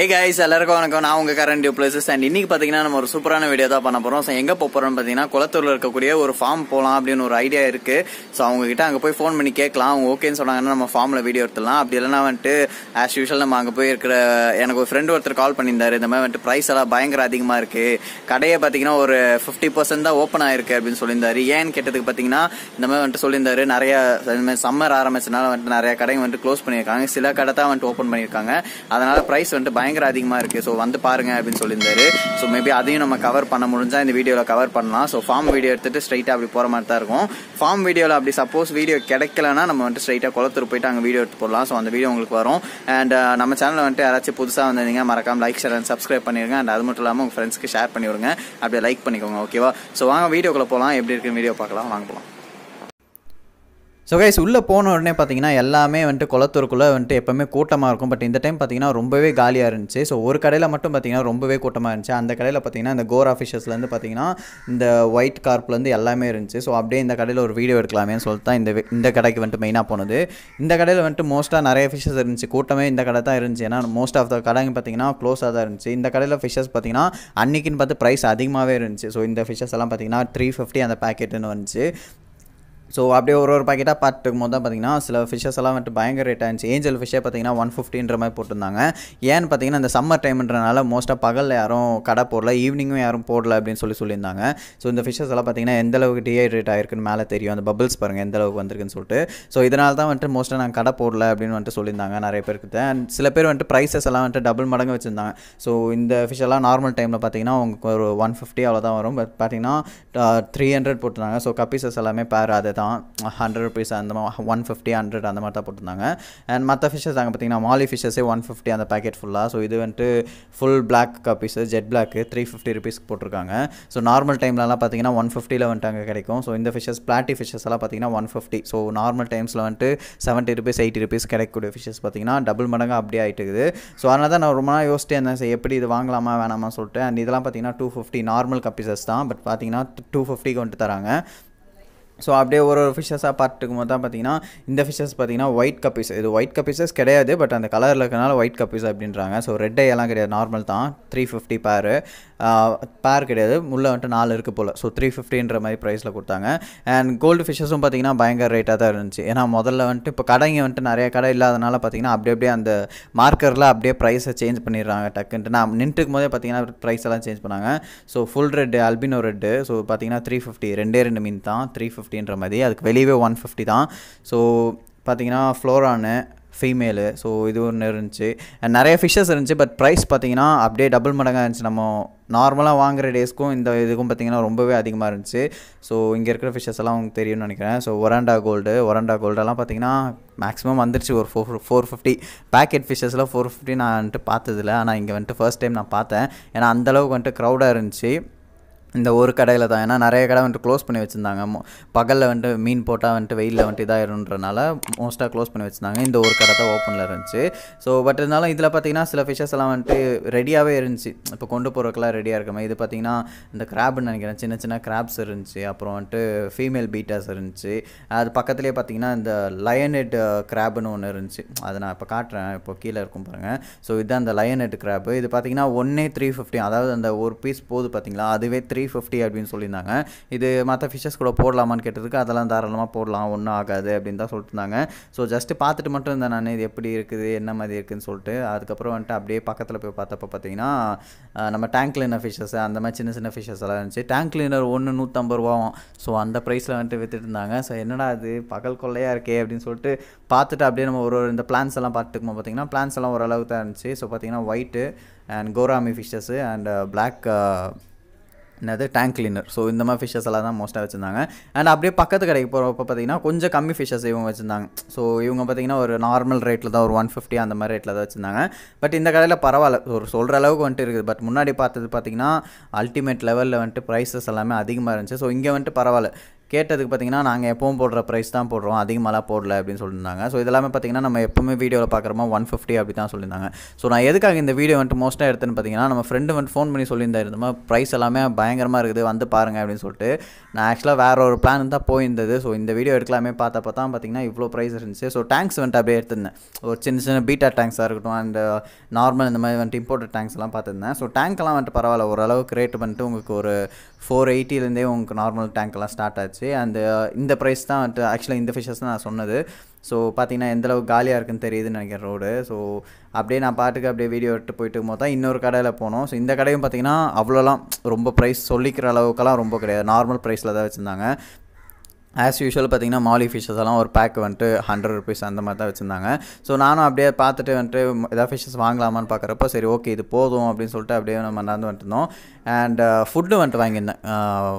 ஏ guys எல்லாருக்கும் வணக்கம். நான் உங்க கரண்ட் பிளேசஸ் அண்ட் இன்னைக்கு பாத்தீங்கன்னா நம்ம ஒரு சூப்பரான வீடியோ தான் பண்ண போறோம். ஸோ எங்க போக போறோம்னு பாத்தீங்கன்னா குளத்தூர்ல இருக்கக்கூடிய ஒரு ஃபார்ம் போகலாம் அப்படின்னு ஒரு ஐடியா இருக்கு. ஸோ அவங்க கிட்ட அங்க போய் ஃபோன் பண்ணி கேட்கலாம். அவங்க ஓகேன்னு சொன்னாங்கன்னா நம்ம ஃபார்ம்ல வீடியோ எடுத்துலாம் அப்படி இல்லைன்னா வந்துட்டு ஆஸ் யூஷுவல் நம்ம அங்க போய் இருக்கிற எனக்கு ஒரு ஃப்ரெண்ட் ஒருத்தர் கால் பண்ணியிருந்தாரு. இந்த மாதிரி வந்துட்டு ப்ரைஸ் எல்லாம் பயங்கர அதிகமா இருக்கு. கடையை பாத்தீங்கன்னா ஒரு ஃபிஃப்டி பர்சன்ட் தான் ஓப்பன் ஆயிருக்கு அப்படின்னு சொல்லியிருந்தாரு. ஏன்னு கேட்டதுக்கு பாத்தீங்கன்னா இந்த மாதிரி வந்துட்டு சொல்லியிருந்தாரு. நிறைய சம்மர் ஆரம்பிச்சனால வந்துட்டு நிறைய கடைங்க வந்துட்டு க்ளோஸ் பண்ணியிருக்காங்க. சில கடை தான் வந்துட்டு ஓப்பன் பண்ணியிருக்காங்க. அதனால ப்ரைஸ் வந்துட்டு பயங்கர பயங்கர அதிகமாக இருக்குது ஸோ வந்து பாருங்க அப்படின்னு சொல்லியிருந்தாரு. ஸோ மேபி அதையும் நம்ம கவர் பண்ண முடிஞ்சால் இந்த வீடியோவில் கவர் பண்ணலாம். ஸோ ஃபார்ம் வீடியோ எடுத்துட்டு ஸ்ட்ரைட்டாக அப்படி போகிற மாதிரி தான் இருக்கும். ஃபார்ம் வீடியோவில் அப்படி சப்போஸ் வீடியோ கிடைக்கலனா நம்ம வந்துட்டு ஸ்ட்ரைட்டாக குளத்தூர் போயிட்டு அங்கே வீடியோ எடுத்து போடலாம். ஸோ அந்த வீடியோ உங்களுக்கு வரும். அண்ட் uh, நம்ம சேனலில் வந்துட்டு யாராச்சும் புதுசாக வந்திருந்தீங்க மறக்காம லைக் ஷேர் அண்ட் சப்ஸ்கிரைப் பண்ணிடுங்க அண்ட் அது மட்டும் இல்லாமல் உங்கள் ஃப்ரெண்ட்ஸ்க்கு ஷேர் பண்ணிவிடுங்க. அப்படியே லைக் பண்ணிக்கோங்க ஓகேவா ஸோ வாங்க வீடியோக்குள்ள போகலாம் எப்படி இருக்குன்னு வீடியோ பார்க்கலாம். வாங்க போகலாம் ஸோ கைஸ் உள்ளே போன உடனே பார்த்தீங்கன்னா எல்லாமே வந்துட்டு குளத்தூருக்குள்ளே வந்துட்டு எப்போவுமே கூட்டமாக இருக்கும். பட் இந்த டைம் பார்த்தீங்கன்னா ரொம்பவே காலியாக இருந்துச்சு. ஸோ ஒரு கடையில் மட்டும் பார்த்தீங்கன்னா ரொம்பவே கூட்டமாக இருந்துச்சு. அந்த கடையில் பார்த்தீங்கன்னா இந்த கோர் ஆஃபீஷர்ஸ்லேருந்து பார்த்தீங்கன்னா இந்த ஒயிட் கார்ப்லேருந்து எல்லாமே இருந்துச்சு. ஸோ அப்படியே இந்த கடையில் ஒரு வீடியோ எடுக்கலாமேன்னு சொல்லிட்டு தான் இந்த இந்த கடைக்கு வந்துட்டு மெயினாக போனது. இந்த கடையில் வந்துட்டு மோஸ்ட்டாக நிறைய ஃபிஷஸ் இருந்துச்சு. கூட்டமே இந்த கடை தான் இருந்துச்சு. ஏன்னா மோஸ்ட் ஆஃப் த கடைங்க பார்த்தீங்கன்னா க்ளோஸாக தான் இருந்துச்சு. இந்த கடையில் ஃபிஷஸ் பார்த்தீங்கன்னா அன்றைக்கின்னு பார்த்து ப்ரைஸ் அதிகமாகவே இருந்துச்சு. ஸோ இந்த ஃபிஷஸ் எல்லாம் பார்த்தீங்கன்னா த்ரீ ஃபிஃப்டி அந்த பேக்கெட்டுன்னு வந்துச்சு. ஸோ அப்படியே ஒரு ஒரு பாக்கெட்டாக பார்த்துக்கும் போது தான் பார்த்தீங்கன்னா சில ஃபிஷ்ஷஸ் எல்லாம் வந்துட்டு பயங்கர ரேட்டாக இருந்துச்சு ஏஞ்சல் ஃபிஷ்ஷே பார்த்தீங்கன்னா ஒன் ஃபிஃப்டின்ற மாதிரி போட்டிருந்தாங்க. ஏன்னு பார்த்தீங்கன்னா இந்த சம்மர் டைம்ன்றனால மோஸ்ட்டாக பகலில் யாரும் கடை போடல ஈவினிங்கும் யாரும் போடல அப்படின்னு சொல்லி சொல்லியிருந்தாங்க. ஸோ இந்த ஃபிஷ்ஷஸ் எல்லாம் பார்த்தீங்கன்னா எந்த அளவுக்கு டிஹைட்ரேட் ஆயிருக்குன்னு மேலே தெரியும். அந்த பபிள்ஸ் பாருங்கள் எந்த அளவுக்கு வந்திருக்குன்னு சொல்லிட்டு. ஸோ இதனால தான் வந்துட்டு மோஸ்ட்டாக நாங்கள் கடை போடல அப்படின்னு வந்துட்டு சொல்லியிருந்தாங்க நிறைய பேருக்கு. அண்ட் சில பேர் வந்துட்டு ப்ரைஸஸ் எல்லாம் வந்துட்டு டபுள் மடங்கு வச்சுருந்தாங்க. ஸோ இந்த ஃபிஷ் எல்லாம் நார்மல் டைமில் பார்த்தீங்கன்னா உங்களுக்கு ஒரு ஒன் ஃபிஃப்டி அவ்வளோதான் வரும். பட் பார்த்தீங்கன்னா த்ரீ ஹண்ட்ரட் போட்டிருந்தாங்க. ஸோ கப்பீசஸ் எல்லாமே பேர் அதை தான் ஹண்ட்ரட் ருபீஸ் அந்த மாதிரி ஒன் ஃபிஃப்டி ஹண்ட்ரட் அந்த மாதிரி தான் போட்டிருந்தாங்க. அண்ட் மற்ற ஃபிஷஸ் அங்கே பார்த்தீங்கன்னா மாலி ஃபிஷஸே ஒன் ஃபிஃப்டி அந்த பேக்கெட் ஃபுல்லாக ஸோ இது வந்துட்டு full black guppies jet black three fifty ருபீஸ்க்கு போட்டிருக்காங்க. ஸோ நார்மல் டைம்லலாம் பார்த்தீங்கன்னா ஒன் ஃபிஃப்டியில் வந்துட்டு அங்கே கிடைக்கும். ஸோ இந்த ஃபிஷஸ் பிளாட்டி ஃபிஷஸ் எல்லாம் பார்த்தீங்கன்னா ஒன் ஃபிஃப்டி ஸோ நார்மல் டைம்ஸில் வந்துட்டு செவன்ட்டி ருபீஸ் எயிட்டி ருபீஸ் கிடைக்கக்கூடிய ஃபிஷஸ் பார்த்தீங்கன்னா டபுள் மடங்கு அப்படியே ஆகிட்டு இருக்குது. ஸோ அதனால தான் நான் ரொம்ப நாள் யோசிச்சிட்டே இருந்தேன். சரி எப்படி இது வாங்கலாமா வேணாமா சொல்லிட்டு. அண்ட் இதெல்லாம் பார்த்தீங்கன்னா டூ ஃபிஃப்டி நார்மல் கப்பீசஸ் தான். பட் பார்த்தீங்கன்னா டூ ஃபிஃப்டிக்கு வந்துட்டு தராங்க. ஸோ அப்படியே ஒரு ஒரு ஃபிஷ்ஷஸாக பார்த்துக்கும் போது தான் பார்த்தீங்கன்னா இந்த ஃபிஷ்ஷஸ் பார்த்தீங்கன்னா ஒயிட் கப்பீஸ் இது ஒயிட் கப்பீஸஸ் கிடையாது பட் அந்த கலரில் இருக்கனால ஒயிட் கப்பீஸ் அப்படின்றாங்க. ஸோ ரெட் ஐயெல்லாம் கிடையாது. நார்மல் தான். த்ரீ ஃபிஃப்டி பேரு பேர் கிடையாது. உள்ளே வந்துட்டு நாலு இருக்குது போல். ஸோ த்ரீ ஃபிஃப்டின்ற மாதிரி ப்ரைஸில் கொடுத்தாங்க. அண்ட் கோல்டு ஃபிஷ்ஷஸும் பார்த்தீங்கன்னா பயங்கர ரேட்டாக தான் இருந்துச்சு. ஏன்னா முதல்ல வந்துட்டு இப்போ கடைங்க வந்துட்டு நிறைய கடை இல்லாதனால பார்த்தீங்கன்னா அப்படியே அப்படியே அந்த மார்க்கரில் அப்படியே ப்ரைஸை சேஞ்ச் பண்ணிடுறாங்க டக்குன்ட்டு. நான் நின்றுக்கும் போதே பார்த்தீங்கன்னா ப்ரைஸ் எல்லாம் சேஞ்ச் பண்ணாங்க. So full red albino red so பார்த்தீங்கன்னா த்ரீ ஃபிஃப்டி ரெண்டே ரெண்டு மீன் தான். த்ரீ ஃபிஃப்டின்ற மாதிரி. அதுக்கு வெளியவே ஒன் ஃபிஃப்டி தான். ஸோ பார்த்தீங்கன்னா ஃப்ளோரானு ஃபீமேலு ஸோ இது ஒன்று இருந்துச்சு. அண்ட் நிறைய ஃபிஷ்ஷஸ் இருந்துச்சு பட் ப்ரைஸ் பார்த்தீங்கன்னா அப்படியே டபுள் மடங்காக இருந்துச்சு. நம்ம நார்மலாக வாங்குகிற டேஸ்க்கும் இந்த இதுக்கும் பார்த்தீங்கன்னா ரொம்பவே அதிகமாக இருந்துச்சு. ஸோ இங்கே இருக்கிற ஃபிஷ்ஷஸ் எல்லாம் உங்களுக்கு தெரியும்னு நினைக்கிறேன். ஸோ ஒராண்டா கோல்டு ஒராண்டா கோல்டெல்லாம் பார்த்தீங்கன்னா மேக்ஸிமம் வந்துருச்சு. ஒரு ஃபோர் ஃபோர் ஃபிஃப்டி பேக்கெட் ஃபிஷ்ஷஸில் ஃபோர் ஃபிஃப்டி நான் வந்துட்டு பார்த்ததில்ல. ஆனால் இங்கே வந்துட்டு ஃபர்ஸ்ட் டைம் நான் பார்த்தேன். ஏன்னா அந்தளவுக்கு வந்துட்டு க்ரௌடாக இருந்துச்சு. இந்த ஒரு கடையில் தான். ஏன்னா நிறைய கடை வந்துட்டு க்ளோஸ் பண்ணி வச்சுருந்தாங்க. பகலில் வந்துட்டு மீன் போட்டால் வந்துட்டு வெயிலில் வந்துட்டு இதாகிடும்ன்றனால மோஸ்ட்டாக க்ளோஸ் பண்ணி வச்சுருந்தாங்க. இந்த ஒரு கடை தான் ஓப்பனில் இருந்துச்சு. ஸோ பட் இருந்தாலும் இதில் பார்த்தீங்கன்னா சில ஃபிஷ்ஷஸ் எல்லாம் வந்துட்டு ரெடியாகவே இருந்துச்சு. இப்போ கொண்டு போகிறக்கெல்லாம் ரெடியாக இருக்குமே? இது பார்த்தீங்கன்னா இந்த கிராப்னு நினைக்கிறேன். சின்ன சின்ன கிராப்ஸ் இருந்துச்சு. அப்புறம் வந்துட்டு ஃபீமேல் பீட்டாஸ் இருந்துச்சு. அது பக்கத்துலேயே பார்த்தீங்கன்னா இந்த லயனெட் கிராப்னு ஒன்று இருந்துச்சு. அதை நான் இப்போ காட்டுறேன். இப்போ கீழே இருக்கும் பாருங்கள் ஸோ இதுதான் அந்த லயனெட் கிராப் இது பார்த்தீங்கன்னா ஒன்னே த்ரீ ஃபிஃப்டி அதாவது அந்த ஒரு பீஸ் போகுது பார்த்தீங்களா அதுவே த்ரீ த்ரீ ஃபிஃப்டி அப்படின்னு சொல்லியிருந்தாங்க. இது மற்ற ஃபிஷ்ஷஸ் கூட போடலாமான்னு கேட்டதுக்கு அதெல்லாம் தாராளமாக போடலாம் ஒன்றும் ஆகாது அப்படின்னு தான் சொல்லிட்டுருந்தாங்க. ஸோ ஜஸ்ட்டு பார்த்துட்டு மட்டும் இருந்தேன் நான் இது எப்படி இருக்குது என்ன மாதிரி இருக்குதுன்னு சொல்லிட்டு. அதுக்கப்புறம் வந்துட்டு அப்படியே பக்கத்தில் போய் பார்த்தப்ப பார்த்தீங்கன்னா நம்ம டேங்க் கிளீனர் ஃபிஷ்ஷஸ் அந்த மாதிரி சின்ன சின்ன ஃபிஷ்ஷஸ் எல்லாம் இருந்துச்சு. டேங்க் கிளீனர் ஒன்று நூற்றம்பது ரூபாவும் ஸோ அந்த ப்ரைஸில் வந்துட்டு விற்றுட்டு இருந்தாங்க. ஸோ என்னடா அது பகல் கொள்ளையாக இருக்கே அப்படின்னு சொல்லிட்டு பார்த்துட்டு அப்படியே நம்ம ஒரு ஒரு இந்த பிளான்ஸ் எல்லாம் பார்த்துக்கும் பார்த்தீங்கன்னா பிளான்ஸ் எல்லாம் ஓரளவுக்கு தான் இருந்துச்சு. ஸோ பார்த்தீங்கன்னா white and gourami fishes and black என்னது? டேங்க் கிளீனர் ஸோ இந்த மாதிரி ஃபிஷ்ஷஸ் எல்லாம் தான் மோஸ்ட்டாக வச்சுருந்தாங்க. அண்ட் அப்படியே பக்கத்து கடைக்கு போகிறப்ப பார்த்தீங்கன்னா கொஞ்சம் கம்மி ஃபிஷ்ஷஸ் இவங்க வச்சுருந்தாங்க. ஸோ இவங்க பார்த்தீங்கன்னா ஒரு நார்மல் ரேட்டில் தான் ஒரு ஒன் ஃபிஃப்டி அந்த மாதிரி ரேட்டில் தான் வச்சுருந்தாங்க. பட் இந்த கடையில் பரவாயில்ல. ஒரு சொல்கிற அளவுக்கு வந்துட்டு இருக்குது. பட் முன்னாடி பார்த்தது பார்த்தீங்கன்னா அல்டிமேட் லெவலில் வந்துட்டு ப்ரைஸஸ் எல்லாமே அதிகமாக இருந்துச்சு. ஸோ இங்கே வந்துட்டு பரவாயில்ல. கேட்டதுக்கு பார்த்தீங்கன்னா நாங்கள் எப்பவும் போடுற ப்ரைஸ் தான் போடுறோம். அதிகமாகலாம் போடல அப்படின்னு சொல்லியிருந்தாங்க. ஸோ இதெல்லாமே பார்த்தீங்கன்னா நம்ம எப்போவுமே வீடியோவில் பார்க்குறோமா? ஒன் ஃபிஃப்டி அப்படி தான் சொல்லியிருந்தாங்க. ஸோ நான் எதுக்காக இந்த வீடியோ வந்துட்டு மோஸ்ட்டாக எடுத்துன்னு பார்த்தீங்கன்னா நம்ம ஃப்ரெண்டு வந்துட்டு ஃபோன் பண்ணி சொல்லியிருந்தாரு. ப்ரைஸ் எல்லாமே பயங்கரமாக இருக்குது. வந்து பாருங்க அப்படின்னு சொல்லிட்டு. நான் ஆக்சுவலாக வேறு ஒரு பிளான் தான் போயிருந்தது. ஸோ இந்த வீடியோ எடுக்கலாமே பார்த்தப்ப தான் பார்த்தீங்கன்னா இவ்வளோ ப்ரைஸ் இருந்துச்சு. ஸோ டேங்க்ஸ் வந்துட்டு அப்படியே எடுத்திருந்தேன். ஒரு சின்ன சின்ன பீட்டா டேங்க்ஸாக இருக்கட்டும் அண்ட் நார்மல் uh, இந்த மாதிரி வந்துட்டு இம்போர்ட்டட் டேங்க்ஸ் எல்லாம் பார்த்துருந்தேன். ஸோ டேங்க்லாம் வந்துட்டு பரவாயில்ல. ஓரளவுக்கு ரேட் வந்துட்டு உங்களுக்கு ஒரு ஃபோர் எயிட்டிலேருந்தே உங்களுக்கு நார்மல் டேங்க்லாம் ஸ்டார்ட் ஆச்சு. அண்ட் uh, இந்த ப்ரைஸ் தான் வந்துட்டு ஆக்சுவலாக இந்த ஃபிஷஸ் தான் நான் சொன்னது. ஸோ பார்த்தீங்கன்னா எந்தளவுக்கு காலியாக இருக்குன்னு தெரியுதுன்னு நினைக்கிறேன் ரோடு ஸோ அப்படியே நான் பாட்டுக்கு அப்படியே வீடியோ எடுத்து போயிட்டு போது தான் இன்னொரு கடையில் போனோம். ஸோ இந்த கடையும் பார்த்தீங்கன்னா அவ்வளோலாம் ரொம்ப ப்ரைஸ் சொல்லிக்கிற அளவுக்குலாம் ரொம்ப கிடையாது. நார்மல் ப்ரைஸில் தான் வச்சுருந்தாங்க. ஆஸ் யூஷுவல் பார்த்தீங்கன்னா மாலி ஃபிஷஸ் எல்லாம் ஒரு பேக் வந்துட்டு ஹண்ட்ரட் ருபீஸ் அந்த மாதிரி தான் வச்சுருந்தாங்க. ஸோ நானும் அப்படியே பார்த்துட்டு வந்துட்டு எதாவது ஃபிஷஸ் வாங்கலாமான்னு பார்க்குறப்போ சரி ஓகே இது போதும் அப்படின்னு சொல்லிட்டு அப்படியே நம்ம நடந்து வந்துட்டுருந்தோம் அண்ட் uh, ஃபுட்டு வந்துட்டு வாங்கியிருந்தேன். Uh,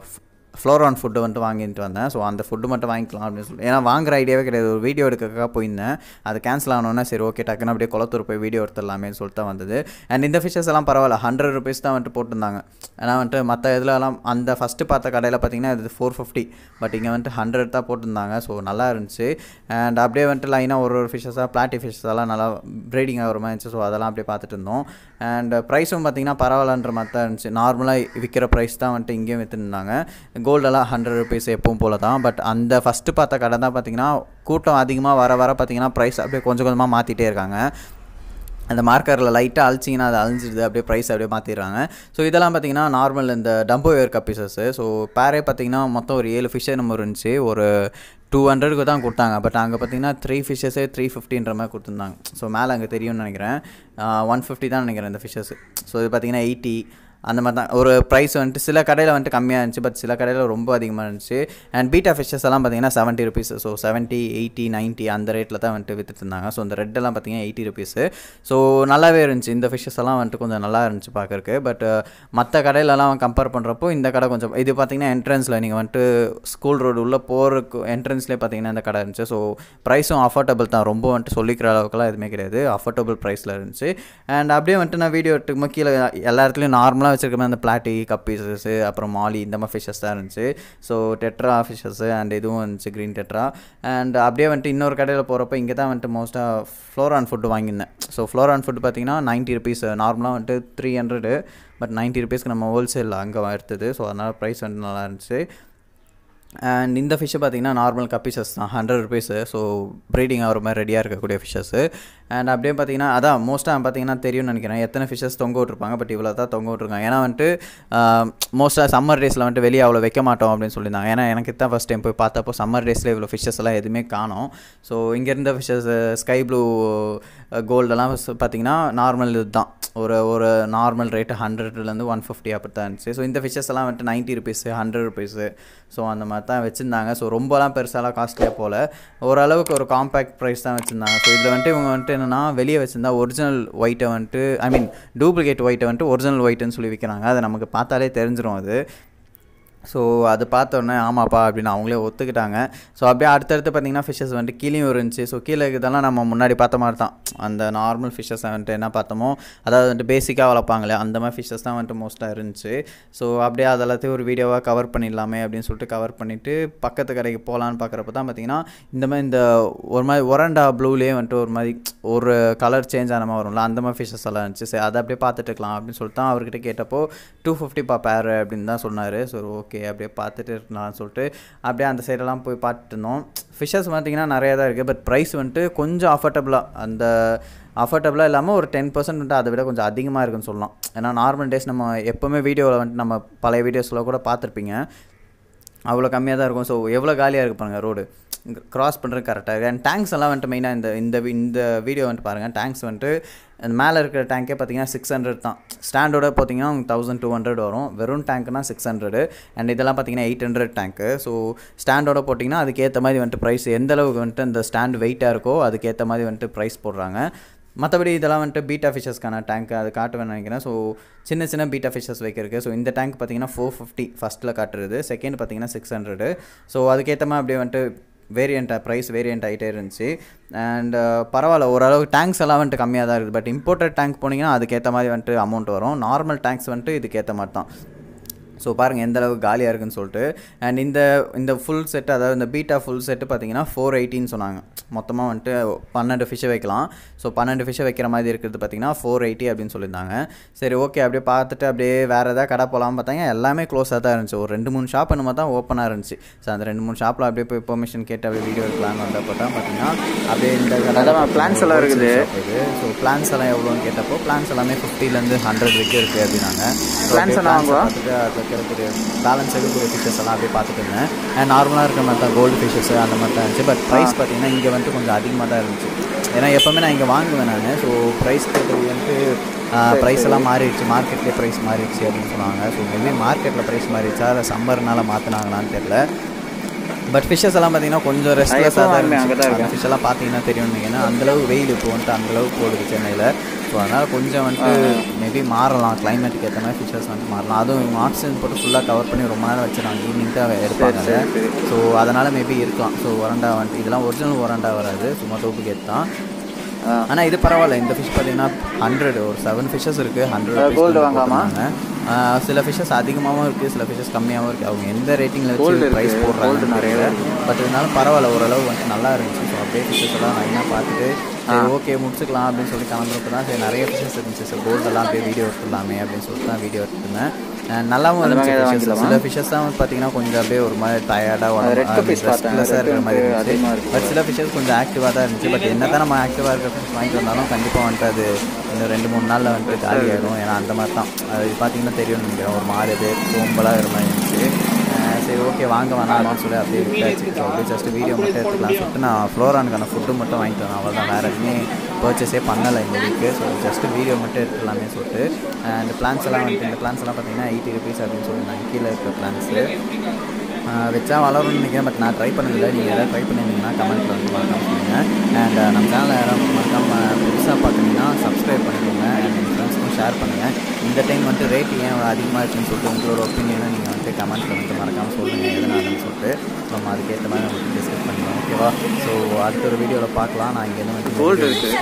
ஃப்ளோரான் ஃபுட்டு வந்துட்டு வாங்கிட்டு வந்தேன். ஸோ அந்த ஃபுட்டு மட்டும் வாங்கிக்கலாம் அப்படின்னு சொல்லிட்டு ஏன்னா வாங்குற ஐடியாவே கிடையாது. ஒரு வீடியோ எடுக்கிறதுக்காக போயிருந்தேன். அது கேன்சல் ஆனோன்னா சரி ஓகே டக்குன்னு அப்படியே குளத்தூர் போய் வீடியோ எடுத்துடலாமே சொல்லிட்டு தான் வந்தது. அண்ட் இந்த ஃபிஷஸ் எல்லாம் பரவாயில்ல. ஹண்ட்ரட் ருபீஸ் தான் வந்துட்டு போட்டிருந்தாங்க. ஏன்னா வந்துட்டு மற்ற இதுலலாம் அந்த ஃபஸ்ட்டு பார்த்த கடையில் பார்த்தீங்கன்னா இது ஃபோர் ஃபிஃப்டி பட் இங்கே வந்துட்டு ஹண்ட்ரட் தான் போட்டிருந்தாங்க. ஸோ நல்லா இருந்துச்சு. அண்ட் அப்படியே வந்துட்டு லைனாக ஒரு ஒரு ஃபிஷஸாக பிளாட்டி ஃபிஷஸ் எல்லாம் நல்லா ப்ரீடிங் ஆகிற மாதிரி இருந்துச்சு. ஸோ அதெல்லாம் அப்படியே பார்த்துட்டு இருந்தோம். அண்ட் ப்ரைஸும் பார்த்தீங்கன்னா பரவாயில்லன்ற மாதிரி தான் இருந்துச்சு. நார்மலாக விற்கிற ப்ரைஸ் தான் வந்துட்டு இங்கேயும் விற்றுருந்தாங்க கோல்டெல்லாம் ஹண்ட்ரட் ருபீஸ் எப்பவும் போல தான் பட் அந்த ஃபஸ்ட்டு பார்த்த கடை தான் பார்த்தீங்கன்னா கூட்டம் அதிகமாக வர வர பார்த்தீங்கன்னா ப்ரைஸ் அப்படியே கொஞ்சம் கொஞ்சமாக மாற்றிட்டே இருக்காங்க. அந்த மார்க்கரில் லைட்டாக அழிச்சிங்கன்னா அது அழிஞ்சிடுது. அப்படியே ப்ரைஸ் அப்படியே மாற்றிடுறாங்க ஸோ இதெல்லாம் பார்த்தீங்கன்னா நார்மல் இந்த டம்போ வேர் கப்பீசஸ்ஸு ஸோ பேரே பார்த்தீங்கன்னா மொத்தம் ஒரு ஏழு ஃபிஷ்ஷே நம்ம இருந்துச்சு. ஒரு டூ ஹண்ட்ரடுக்கு தான் கொடுத்தாங்க. பட் அங்கே பார்த்தீங்கன்னா த்ரீ ஃபிஷ்ஷஸே த்ரீ ஃபிஃப்டின்ற மாதிரி கொடுத்துருந்தாங்க. ஸோ மேலே அங்கே தெரியும்னு நினைக்கிறேன். ஒன் ஃபிஃப்டி தான் நினைக்கிறேன் இந்த ஃபிஷ்ஷஸ் ஸோ இது பார்த்தீங்கன்னா எயிட்டி அந்த மாதிரி தான். ஒரு ப்ரைஸ் வந்துட்டு சில கடையில் வந்துட்டு கம்மியாக இருந்துச்சு பட் சில கடையில் ரொம்ப அதிகமாக இருந்துச்சு. அண்ட் பீட்டா ஃபிஷ்ஷஸ் எல்லாம் பார்த்தீங்கன்னா seventy rupees so seventy eighty ninety அந்த ரேட்டில் தான் வந்துட்டு விற்றுட்டுருந்தாங்க ஸோ அந்த ரெட்டெல்லாம் பார்த்தீங்கன்னா எயிட்டி ருபீஸு ஸோ நல்லாவே இருந்துச்சு. இந்த ஃபிஷ்ஷஸ் எல்லாம் வந்துட்டு கொஞ்சம் நல்லா இருந்துச்சு பார்க்குறக்கு பட் மற்ற கடையிலலாம் கம்பேர் பண்ணுறப்போ இந்த கடை கொஞ்சம் இது பார்த்தீங்கன்னா என்ட்ரன்ஸில் நீங்கள் வந்துட்டு ஸ்கூல் ரோடு உள்ளே போகிறக்கு என்ட்ரன்ஸ்லேயே பார்த்தீங்கன்னா இந்த கடை இருந்துச்சு. ஸோ ப்ரைஸும் அஃபோர்டபுள் தான். ரொம்ப வந்துட்டு சொல்லிக்கிற அளவுக்குலாம் எதுவுமே கிடையாது. அஃபோர்டபுள் ப்ரைஸில் இருந்துச்சு. அண்ட் அப்படியே வந்துட்டு நான் வீடியோ எடுத்துக்கும் கீழே எல்லா இடத்துலையும் நார்மலாக வச்சிருக்க மாதிரி அந்த பிளாட்டி கப்பீசஸ்ஸு அப்புறம் மாலி இந்த மாதிரி ஃபிஷ்ஷஸ் தான் இருந்துச்சு. ஸோ டெட்ரா ஃபிஷஸ்ஸு அண்ட் இதுவும் இருந்துச்சு க்ரீன் டெட்ரா அண்ட் அப்படியே வந்துட்டு இன்னொரு கடையில் போகிறப்ப இங்கே தான் வந்துட்டு மோஸ்ட்டாக ஃப்ளோரான் ஃபுட்டு வாங்கியிருந்தேன். ஸோ ஃப்ளோரான் ஃபுட்டு பார்த்தீங்கன்னா நைன்ட்டி ருபீஸ் நார்மலாக வந்துட்டு த்ரீ ஹண்ட்ரடு பட் நைன்ட்டி ருபீஸ்க்கு நம்ம ஹோல்சேலில் அங்கே எடுத்தது. ஸோ அதனால் ப்ரைஸ் வந்துட்டு நல்லா இருந்துச்சு. அண்ட் இந்த ஃபிஷ்ஷு பார்த்தீங்கன்னா நார்மல் கப்பிசஸ் தான் ஹண்ட்ரட் ருபீஸு ஸோ ப்ரீடிங் ஆகிற மாதிரி ரெடியாக இருக்கக்கூடிய ஃபிஷ்ஷஸ்ஸு அண்ட் அப்படியே பார்த்தீங்கன்னா அதான் மோஸ்ட்டாக பார்த்தீங்கன்னா தெரியும்னு நினைக்கிறேன். எத்தனை ஃபிஷ்ஷஸ் தொங்க விட்ருப்பாங்க பட் இவ்வளோ தான் தொங்க விட்ருக்காங்க ஏன்னா வந்துட்டு மோஸ்ட்டாக சம்மர் டேஸில் வந்துட்டு வெளியே அவ்வளோ வைக்க மாட்டோம் அப்படின்னு சொல்லியிருந்தாங்க. ஏன்னா எனக்கு தான் ஃபஸ்ட் டைம் போய் பார்த்தப்போ சம்மர் டேஸில் இவ்வளோ ஃபிஷஸ் எல்லாம் எதுவுமே காணும். ஸோ இங்கே இருந்த ஃபிஷ்ஷஸ் ஸ்கை ப்ளூ கோல்டெல்லாம் பார்த்தீங்கன்னா நார்மல் இது தான் ஒரு ஒரு நார்மல் ரேட்டு ஹண்ட்ரட்லேருந்து ஒன் ஃபிஃப்டி அப்படி தான் இருந்துச்சு. ஸோ இந்த ஃபிஷஸ் எல்லாம் வந்துட்டு ninety rupees hundred rupees so அந்த மாதிரி தான் வச்சுருந்தாங்க. ஸோ ரொம்பலாம் பெருசாலாம் காஸ்ட்லியாக போல். ஓரளவுக்கு ஒரு காம்பேக்ட் ப்ரைஸ் தான் வச்சுருந்தாங்க. ஸோ இதில் வந்துட்டு இவங்க வந்துட்டு என்னென்னா வெளியே வச்சுருந்தா ஒரிஜினல் ஒயிட்டை வந்துட்டு ஐ மீன் டூப்ளிகேட் ஒயிட்டை வந்துட்டு ஒரிஜினல் ஒயிட்டுன்னு சொல்லி விற்கிறாங்க அதை நமக்கு பார்த்தாலே தெரிஞ்சிடும் அது. ஸோ அது பார்த்தோன்னே ஆமாப்பா அப்படின்னு அவங்களே ஒத்துக்கிட்டாங்க. ஸோ அப்படியே அடுத்தடுத்து பார்த்தீங்கன்னா ஃபிஷ்ஷஸ் வந்துட்டு கீழேயும் இருந்துச்சு. ஸோ கீழே இதெல்லாம் நம்ம முன்னாடி பார்த்த மாதிரி தான். அந்த நார்மல் ஃபிஷ்ஷஸ் வந்துட்டு என்ன பார்த்தோமோ அதாவது வந்துட்டு பேசிக்காக வளர்ப்பாங்களே அந்த மாதிரி ஃபிஷ்ஷஸ் தான் வந்துட்டு மோஸ்ட்டாக இருந்துச்சு. ஸோ அப்படியே அதெல்லாத்தையும் ஒரு வீடியோவாக கவர் பண்ணிடலாமே அப்படின்னு சொல்லிட்டு கவர் பண்ணிவிட்டு பக்கத்து கடைக்கு போகலான்னு பார்க்குறப்ப தான் பார்த்தீங்கன்னா இந்த மாதிரி இந்த ஒரு மாதிரி ஒரண்டா ப்ளூலேயே வந்துட்டு ஒரு மாதிரி ஒரு கலர் சேஞ்ச் ஆன மாதிரி வரும்ல அந்த மாதிரி ஃபிஷஸ் எல்லாம் இருந்துச்சு. சரி அதை அப்படியே பார்த்துட்டு இருக்கலாம் அப்படின்னு சொல்லிட்டு தான் அவர்கிட்ட கேட்டப்போ டூ ஃபிஃப்டி பா பேர் அப்படின்னு தான் சொன்னார். ஸோ ஓகே அப்படியே பார்த்துட்டு இருக்கலாம்னு சொல்லிட்டு அப்படியே அந்த சைடெல்லாம் போய் பார்த்துட்டு ஃபிஷ்ஷஸ் பார்த்தீங்கன்னா நிறையா தான் இருக்குது பட் ப்ரைஸ் வந்துட்டு கொஞ்சம் அஃபர்டபுளாக அந்த அஃபர்டபுளாக இல்லாமல் ஒரு டென் பர்சன்ட் வந்துட்டு அதை விட கொஞ்சம் அதிகமாக இருக்குன்னு சொல்லலாம். ஏன்னா நார்மல் டேஸ் நம்ம எப்போவுமே வீடியோவில் வந்துட்டு நம்ம பழைய வீடியோஸில் கூட பார்த்துருப்பீங்க. அவ்வளோ கம்மியாக தான் இருக்கும். ஸோ எவ்வளோ காலியாக இருக்கு பாருங்கள் ரோடு க்ராஸ் பண்ணுறது கரெக்டாக இருக்குது அண்ட் டேங்க்ஸ் எல்லாம் வந்துட்டு மெயினாக இந்த இந்த இந்த வீடியோ வந்துட்டு பாருங்கள் டேங்க்ஸ் வந்துட்டு அந்த மேலே இருக்கிற டேங்கே பார்த்தீங்கன்னா சிக்ஸ் ஹண்ட்ரட் தான். ஸ்டாண்டோட பார்த்தீங்கன்னா உங்களுக்கு தௌசண்ட் டூ ஹண்ட்ரட் வரும். வெறும் டேங்க்னா சிக்ஸ் ஹண்ட்ரடு அண்ட் இதெல்லாம் பார்த்தீங்கன்னா எயிட் ஹண்ட்ரட் டேங்க்கு ஸோ ஸ்டாண்டோட போட்டிங்கன்னா அதுக்கேற்ற மாதிரி வந்துட்டு ப்ரைஸ் எந்த அளவுக்கு வந்துட்டு அந்த ஸ்டாண்ட் வெயிட்டாக இருக்கோ அதுக்கேற்ற மாதிரி வந்துட்டு ப்ரைஸ் போடுறாங்க. மற்றபடி இதெல்லாம் வந்துட்டு பீட்டா ஃபிஷஸ்க்கான டேங்க் அது காட்டுவேன் நினைக்கிறேன். ஸோ சின்ன சின்ன பீட்டா ஃபிஷஸ் வைக்கிறதுக்கு. ஸோ இந்த டேங்க் பார்த்தீங்கன்னா ஃபோர் ஃபிஃப்டி ஃபஸ்ட்டில் காட்டுறது. செகண்ட் பார்த்தீங்கன்னா சிக்ஸ் ஹண்ட்ரடு ஸோ அதுக்கேற்ற மாதிரி அப்படியே வந்துட்டு வேரியண்ட்டாக ப்ரைஸ் வேரியண்ட் ஆகிட்டே இருந்துச்சு. அண்ட் uh, பரவாயில்ல ஓரளவு டேங்க்ஸ் எல்லாம் வந்துட்டு கம்மியாக தான் இருக்குது. பட் இம்போர்ட்டட் டேங்க் போனீங்கன்னா அதுக்கேற்ற மாதிரி வந்துட்டு அமௌண்ட் வரும். நார்மல் டேங்க்ஸ் வந்துட்டு இதுக்கேற்ற மாதிரி தான். ஸோ பாருங்கள் எந்த அளவுக்கு காலியாக இருக்குன்னு சொல்லிட்டு. அண்ட் இந்த இந்த ஃபுல் செட் அதாவது இந்த பீட்டா ஃபுல் செட்டு பார்த்தீங்கன்னா ஃபோர் எயிட்டின்னு சொன்னாங்க. மொத்தமாக வந்துட்டு பன்னெண்டு ஃபிஷ்ஷை வைக்கலாம். ஸோ பன்னெண்டு ஃபிஷ்ஷை வைக்கிற மாதிரி இருக்கிறது பார்த்தீங்கன்னா ஃபோர் எயிட்டி அப்படின்னு சொல்லியிருந்தாங்க. சரி ஓகே அப்படியே பார்த்துட்டு அப்படியே வேறு ஏதாவது கடை போகலான்னு பார்த்தாங்க எல்லாமே க்ளோஸாக தான் இருந்துச்சு. ஒரு ரெண்டு மூணு ஷாப் என்னமோ தான் ஓப்பனாக இருந்துச்சு. ஸோ அந்த ரெண்டு மூணு ஷாப்பில் அப்படியே போய் பெர்மிஷன் கேட்டு அப்படியே வீடியோ எடுக்கலாம்னு வந்தப்போ தான் பார்த்தீங்கன்னா அப்படியே இந்த அதான் plans எல்லாம் இருக்குது. ஸோ பிளான்ஸ் எல்லாம் எவ்வளோன்னு கேட்டப்போ பிளான்ஸ் எல்லாமே ஃபிஃப்டிலேருந்து ஹண்ட்ரட் வரைக்கும் இருக்குது அப்படின்னாங்க. Plans வாங்குவா? பார்த்துட்டு வைக்கிறதுக்கு பேலன்ஸ் இருக்கக்கூடிய ஃபிஷஸ் எல்லாம் அப்படியே பார்த்துட்டு இருந்தேன். அண்ட் நார்மலாக இருக்க மாதிரி தான் கோல்டு ஃபிஷஸ் அந்த மாதிரி தான் இருந்துச்சு பட் ப்ரைஸ் பார்த்தீங்கன்னா இங்கே வந்துட்டு கொஞ்சம் அதிகமாக தான் இருந்துச்சு. ஏன்னா எப்போவுமே நான் இங்கே வாங்குவேன் நான். ஸோ ப்ரைஸ் கேட்டது வந்துட்டு ப்ரைஸ் எல்லாம் மாறிடுச்சு. மார்க்கெட்லேயே ப்ரைஸ் மாறிடுச்சு அப்படின்னு சொன்னாங்க ஸோ மேபி மார்க்கெட்டில் ப்ரைஸ் மாறிடுச்சா? இல்லை சம்மர்னால மாற்றினாங்களான்னு தெரியல. பட் ஃபிஷ்ஷஸ் எல்லாம் பார்த்தீங்கன்னா கொஞ்சம் ரெஸ்ட்லெஸ்ஸாக தான் இருக்கேன். ஃபிஷ் எல்லாம் பார்த்தீங்கன்னா தெரியும் ஏன்னா அந்தளவு வெயில் இப்போ வந்துட்டு அந்தளவு போடுது சென்னையில். ஸோ அதனால் கொஞ்சம் வந்துட்டு மேபி மாறலாம். கிளைமேட்டுக்கு ஏற்ற மாதிரி ஃபிஷஸ் வந்துட்டு மாறலாம். அதுவும் ஆக்சிஜன் போட்டு ஃபுல்லாக கவர் பண்ணி ரொம்ப நேரம் வச்சுருவாங்க ஈவினிங் தான் எடுப்பாங்க. ஸோ அதனால் மேபி இருக்கலாம். ஸோ ஒரண்டா வந்துட்டு இதெல்லாம் ஒரிஜினல் ஒரண்டா வராது. சும்மா தான் ஆ. ஆனால் இது பரவாயில்ல. இந்த ஃபிஷ் பார்த்தீங்கன்னா ஹண்ட்ரட் ஒரு செவன் ஃபிஷ்ஷஸ் இருக்குது ஹண்ட்ரட் வாங்காமா? சில ஃபிஷ்ஷஸ் அதிகமாகவும் இருக்குது சில ஃபிஷ்ஷஸ் கம்மியாகவும் இருக்குது அவங்க எந்த ரேட்டிங்கில் வச்சு. ப்ரைஸ் போடுறாங்க நிறைய பட் இருந்தாலும் பரவாயில்ல. ஓரளவு வந்து நல்லா இருந்துச்சு. ஸோ அப்படியே ஃபிஷ்ஷஸ் எல்லாம் லைனாக பார்த்துட்டு ஓகே முடிச்சுக்கலாம் அப்படின்னு சொல்லி கிளம்புறப்ப தான் சரி நிறைய ஃபிஷ்ஷஸ் இருந்துச்சு. சார் கோல்டெல்லாம் அப்படியே வீடியோ எடுத்துடலாமே அப்படின்னு சொல்லிட்டு தான் வீடியோ எடுத்துருந்தேன் நல்லாவும் இருந்துச்சு மாதிரி? சில ஃபிஷ்ஷஸ் தான் பார்த்தீங்கன்னா கொஞ்சம் அப்படியே ஒரு மாதிரி டயர்டாக இருக்கிற மாதிரி இருந்துச்சு. பட் சில ஃபிஷஸ் கொஞ்சம் ஆக்டிவாக தான் இருந்துச்சு. பட் என்ன தான் நம்ம ஆக்டிவாக இருக்கிற ஃபிஷ் வாங்கிட்டு வந்தாலும் கண்டிப்பாக வந்துட்டு அது இன்னும் ரெண்டு மூணு நாளில் வந்துட்டு காலி ஆகிடும் ஏன்னா அந்த மாதிரி தான். அது பார்த்தீங்கன்னா தெரியும் நினைக்கிறேன். ஒரு மாறுது சோம்பலாக இருக்கிற மாதிரி இருந்துச்சு. சரி ஓகே வாங்க வேணாம்னு சொல்லி அப்படியே விட்டாச்சு. ஸோ அப்படியே ஜஸ்ட் வீடியோ மட்டும் எடுத்துக்கலாம். சொல்லிட்டு நான் ஃப்ளோரானுக்கான ஃபுட்டு மட்டும் வாங்கிட்டு வந்தேன். அவ்வளோதான் வேறு எதுவுமே பர்ச்சேஸே பண்ணலை இந்த வீக்கு ஸோ ஜஸ்ட் வீடியோ மட்டும் எடுத்துக்கலாமே சொல்லிட்டு. இந்த பிளான்ஸ் எல்லாம் வந்துட்டு இந்த பிளான்ஸ் எல்லாம் பார்த்தீங்கன்னா எயிட்டி ருபீஸ் அப்படின்னு சொல்லியிருந்தாங்க. கீழே இருக்கிற பிளான்ஸு வச்சா வளரும்னு நினைக்கிறேன் பட் நான் ட்ரை பண்ணதில்லை. நீங்கள் எதாவது ட்ரை பண்ணியிருந்தீங்கன்னா கமெண்ட்டில் வந்து மறக்காம சொல்லுங்கள் அண்ட் நம்ம சேனலை யாராவது மறக்காமல் புதுசாக பார்க்குறீங்கன்னா சப்ஸ்கிரைப் பண்ணிக்கோங்க. அண்ட் என் ஃப்ரெண்ட்ஸ்க்கும் ஷேர் பண்ணுங்கள் இந்த டைம் வந்துட்டு ரேட் ஏன் அதிகமாக இருக்குன்னு சொல்லிட்டு உங்களோட ஒப்பீனியனை நீங்கள் வந்துட்டு கமெண்ட்டில் வந்து மறக்காமல் சொல்லுங்கள் எதனாலன்னு சொல்லிட்டு நம்ம அதுக்கேற்ற மாதிரி நம்ம டிஸ்கஸ் பண்ணிக்கலாம் ஓகேவா ஸோ அடுத்த ஒரு வீடியோவில் பார்க்கலாம். நான் இங்கேருந்து வந்து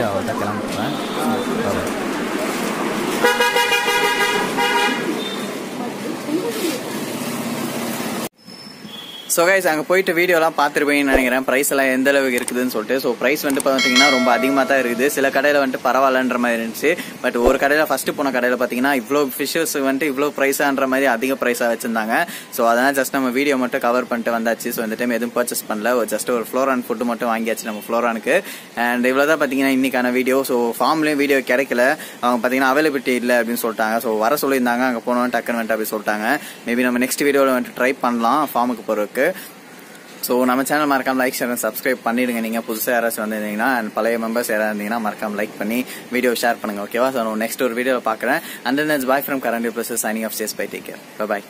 அவர்கிட்ட கிளம்புறேன் ஸோ கைஸ் அங்கே போயிட்டு வீடியோலாம் பார்த்துருப்பீங்கன்னு நினைக்கிறேன். ப்ரைஸ் எல்லாம் எந்த அளவுக்கு இருக்குதுன்னு சொல்லிட்டு. ஸோ ப்ரைஸ் வந்துட்டு பார்த்தீங்கன்னா ரொம்ப அதிகமாக தான் இருக்குது. சில கடையில் வந்துட்டு பரவாயில்லன்ற மாதிரி இருந்துச்சு. பட் ஒரு கடையில் ஃபர்ஸ்ட் போன கடையில் பார்த்தீங்கன்னா இவ்வளோ ஃபிஷ்ஷஸ் வந்துட்டு இவ்வளோ ப்ரைஸான்ற மாதிரி அதிக ப்ரைஸாக வச்சிருந்தாங்க. ஸோ அதனால் ஜஸ்ட் நம்ம வீடியோ மட்டும் கவர் பண்ணிட்டு வந்தாச்சு. ஸோ இந்த டைம் எதுவும் பர்ச்சேஸ் பண்ணல. ஜஸ்ட் ஒரு ஃப்ளோரான் ஃபுட்டு மட்டும் வாங்கியாச்சு நம்ம ஃப்ளோரானுக்கு அண்ட் இவ்வளோ தான் பார்த்தீங்கன்னா இன்னைக்கான வீடியோ ஸோ ஃபார்ம்லேயும் வீடியோ கிடைக்கல. அவங்க பார்த்தீங்கன்னா அவைலபிலிட்டி இல்லை அப்படின்னு சொல்லிட்டாங்க. ஸோ வர சொல்லியிருந்தாங்க. அங்கே போனோம் டக்குன்னு வந்துட்டு அப்படி சொல்லிட்டாங்க. மேபி நம்ம நெக்ஸ்ட் வீடியோவில் வந்துட்டு ட்ரை பண்ணலாம் ஃபார்முக்கு போகிறதுக்கு ஸோ நம்ம சேனல் மறக்காம லைக் ஷேர் சப்ஸ்கிரைப் பண்ணிடுங்க. நீங்கள் புதுசாக யாராச்சும் வந்திருந்தீங்கன்னா அண்ட் பழைய மெம்பர்ஸ் யாராவது இருந்தீங்கன்னா மறக்காம லைக் பண்ணி வீடியோ ஷேர் பண்ணுங்க ஓகேவா ஸோ நெக்ஸ்ட் ஒரு வீடியோ பார்க்குறேன் and bye from current plus signing off stays bye take care bye